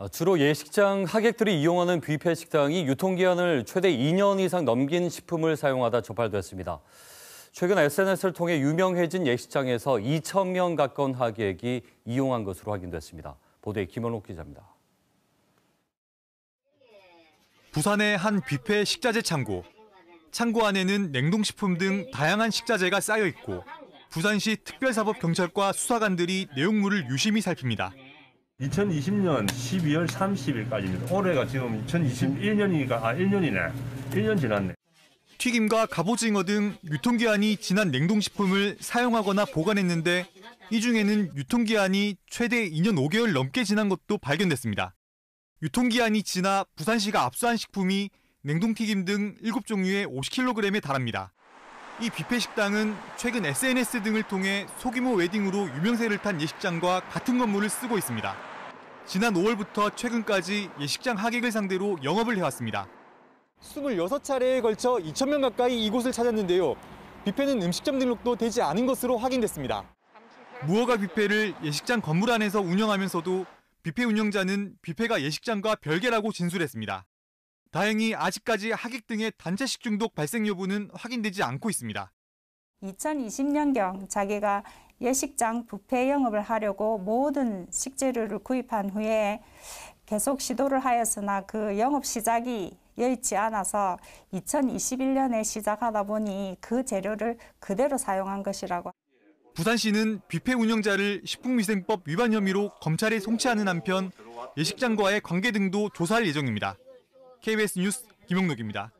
어, 주로 예식장 하객들이 이용하는 뷔페 식당이 유통기한을 최대 2년 이상 넘긴 식품을 사용하다 적발됐습니다. 최근 SNS를 통해 유명해진 예식장에서 2천 명 가까운 하객이 이용한 것으로 확인됐습니다. 보도에 김원옥 기자입니다. 부산의 한 뷔페 식자재 창고. 창고 안에는 냉동식품 등 다양한 식자재가 쌓여 있고 부산시 특별사법경찰과 수사관들이 내용물을 유심히 살핍니다. 2020년 12월 30일까지입니다. 올해가 지금 2021년이니까 아 1년이네. 1년 지났네. 튀김과 갑오징어 등 유통기한이 지난 냉동식품을 사용하거나 보관했는데 이 중에는 유통기한이 최대 2년 5개월 넘게 지난 것도 발견됐습니다. 유통기한이 지나 부산시가 압수한 식품이 냉동튀김 등 7종류의 50kg에 달합니다. 이 뷔페 식당은 최근 SNS 등을 통해 소규모 웨딩으로 유명세를 탄 예식장과 같은 건물을 쓰고 있습니다. 지난 5월부터 최근까지 예식장 하객을 상대로 영업을 해왔습니다. 26차례에 걸쳐 2,000명 가까이 이곳을 찾았는데요. 뷔페는 음식점 등록도 되지 않은 것으로 확인됐습니다. 무허가 뷔페를 예식장 건물 안에서 운영하면서도 뷔페 운영자는 뷔페가 예식장과 별개라고 진술했습니다. 다행히 아직까지 하객 등의 단체 식 중독 발생 여부는 확인되지 않고 있습니다. 2020년경 자기가 예식장 부페 영업을 하려고 모든 식재료를 구입한 후에 계속 시도를 하였으나 그 영업 시작이 여의치 않아서 2021년에 시작하다 보니 그 재료를 그대로 사용한 것이라고. 부산시는 뷔페 운영자를 식품위생법 위반 혐의로 검찰에 송치하는 한편 예식장과의 관계 등도 조사할 예정입니다. KBS 뉴스 김용록입니다.